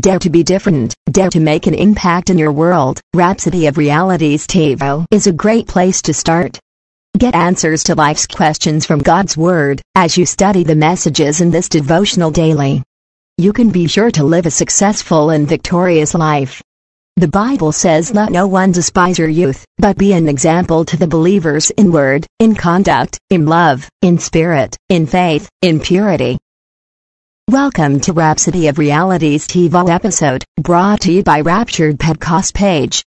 Dare to be different, dare to make an impact in your world. Rhapsody of Realities TEEVO is a great place to start. Get answers to life's questions from God's Word as you study the messages in this devotional daily. You can be sure to live a successful and victorious life. The Bible says, Let no one despise your youth, but be an example to the believers in word, in conduct, in love, in spirit, in faith, in purity. Welcome to Rhapsody of Realities TEEVO episode, brought to you by Rhaptured Podcast page.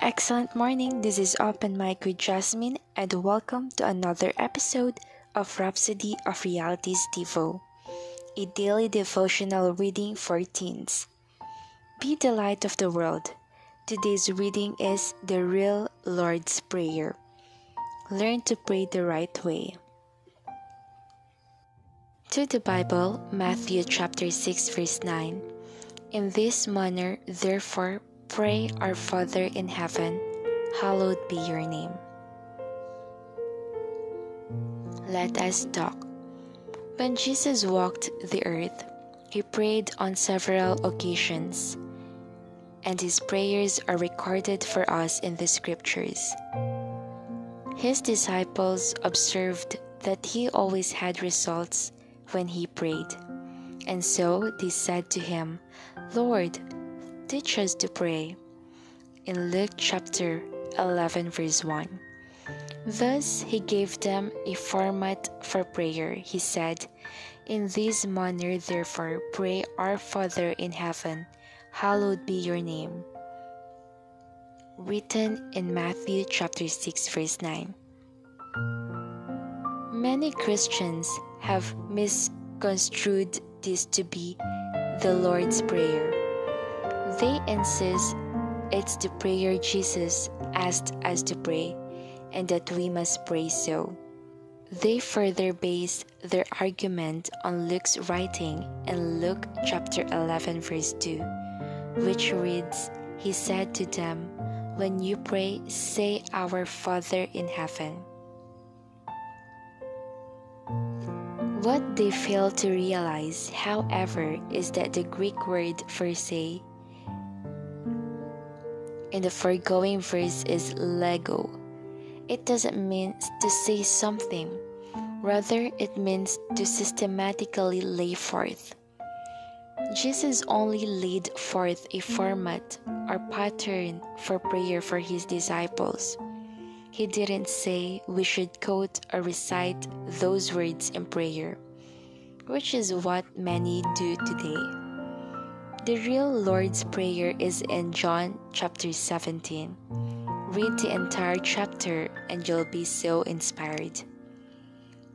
Excellent morning. This is Open Mic with Jasmine, and welcome to another episode of Rhapsody of Realities TEEVO, a daily devotional reading for teens. Be the light of the world. Today's reading is the Real Lord's Prayer. Learn to pray the right way. To the Bible, Matthew chapter 6 verse 9. In this manner, therefore, pray our Father in heaven, hallowed be your name. Let us talk. When Jesus walked the earth, he prayed on several occasions, and his prayers are recorded for us in the scriptures. His disciples observed that he always had results when he prayed. And so they said to him, Lord, teach us to pray. In Luke chapter 11, verse 1. Thus he gave them a format for prayer. He said, In this manner, therefore, pray, Our Father in heaven, hallowed be your name. Written in Matthew chapter 6, verse 9. Many Christians have misconstrued this to be the Lord's Prayer. They insist it's the prayer Jesus asked us to pray and that we must pray so. They further base their argument on Luke's writing in Luke chapter 11, verse 2, which reads, He said to them, When you pray, say, Our Father in heaven. What they fail to realize, however, is that the Greek word for say in the foregoing verse is lego. It doesn't mean to say something, rather, it means to systematically lay forth. Jesus only laid forth a format or pattern for prayer for his disciples. He didn't say we should quote or recite those words in prayer, which is what many do today. The real Lord's Prayer is in John chapter 17. Read the entire chapter and you'll be so inspired.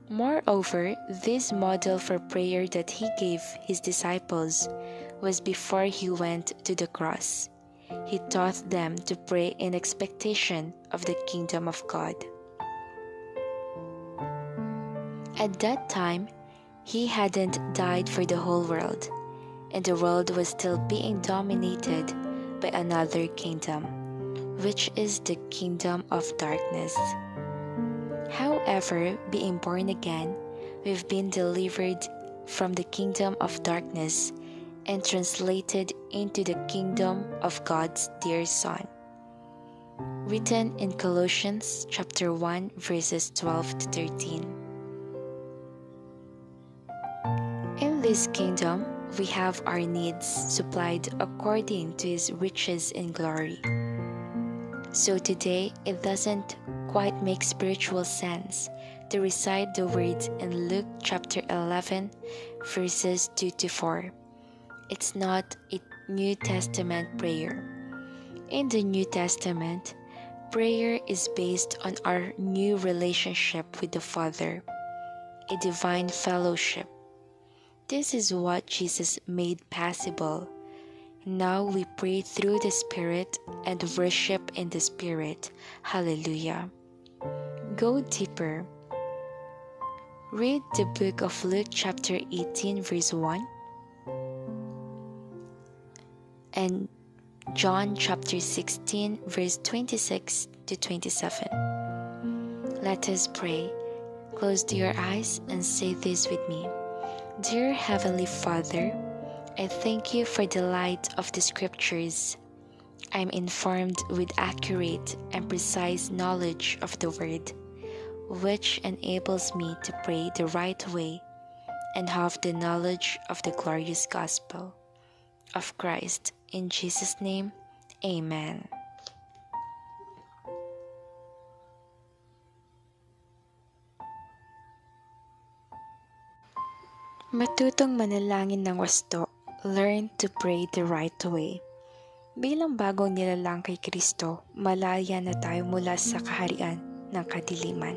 Moreover, this model for prayer that he gave his disciples was before he went to the cross he taught them to pray in expectation of the kingdom of God. At that time, he hadn't died for the whole world, and the world was still being dominated by another kingdom, which is the kingdom of darkness. However, being born again, we've been delivered from the kingdom of darkness and translated into the kingdom of God's dear Son. Written in Colossians chapter 1 verses 12 to 13. In this kingdom, we have our needs supplied according to his riches in glory. So today, it doesn't quite make spiritual sense to recite the words in Luke chapter 11, verses 2 to 4 it's not a New Testament prayer. In the New Testament, prayer is based on our new relationship with the Father, a divine fellowship. This is what Jesus made possible. Now we pray through the Spirit and worship in the Spirit. Hallelujah. Go deeper. Read the book of Luke, chapter 18, verse 1 and John chapter 16, verse 26 to 27. Let us pray. Close your eyes and say this with me Dear Heavenly Father, I thank you for the light of the Scriptures. I am informed with accurate and precise knowledge of the Word, which enables me to pray the right way and have the knowledge of the glorious gospel of Christ. In Jesus' name, Amen. Matutong manalangin ng wasto, learn to pray the right way. Bilang bagong nilalang kay Kristo, malaya na tayo mula sa kaharian ng kadiliman.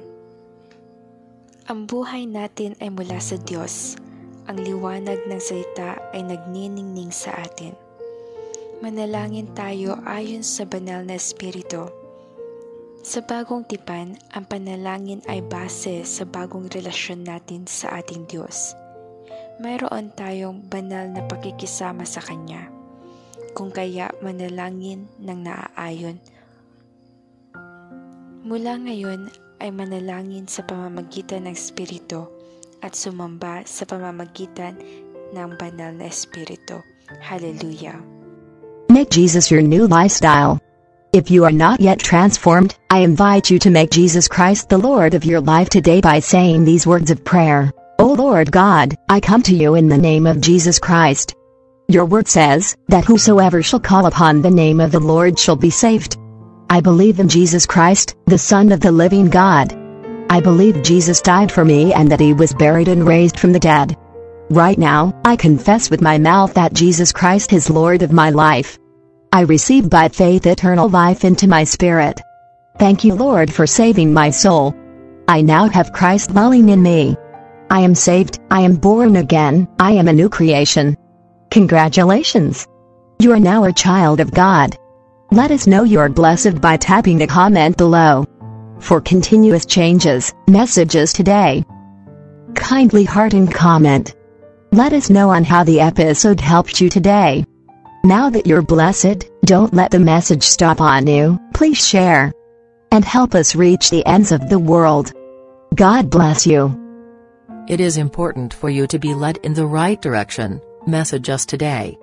Ang buhay natin ay mula sa Diyos. Ang liwanag ng salita ay nagniningning sa atin. Manalangin tayo ayon sa banal na espiritu. Sa bagong tipan, ang panalangin ay base sa bagong relasyon natin sa ating Diyos mayroon tayong banal na pakikisama sa Kanya. Kung kaya manalangin ng naaayon. Mula ngayon ay manalangin sa pamamagitan ng Espiritu at sumamba sa pamamagitan ng banal na Espiritu. Hallelujah. Make Jesus your new lifestyle. If you are not yet transformed, I invite you to make Jesus Christ the Lord of your life today by saying these words of prayer. O Lord God, I come to you in the name of Jesus Christ. Your word says, that whosoever shall call upon the name of the Lord shall be saved. I believe in Jesus Christ, the Son of the living God. I believe Jesus died for me and that he was buried and raised from the dead. Right now, I confess with my mouth that Jesus Christ is Lord of my life. I receive by faith eternal life into my spirit. Thank you Lord for saving my soul. I now have Christ dwelling in me. I am saved, I am born again, I am a new creation. Congratulations! You are now a child of God. Let us know you are blessed by tapping the comment below. For continuous changes, messages today. Kindly heart and comment. Let us know on how the episode helped you today. Now that you're blessed, don't let the message stop on you, please share. And help us reach the ends of the world. God bless you. It is important for you to be led in the right direction. Message us today.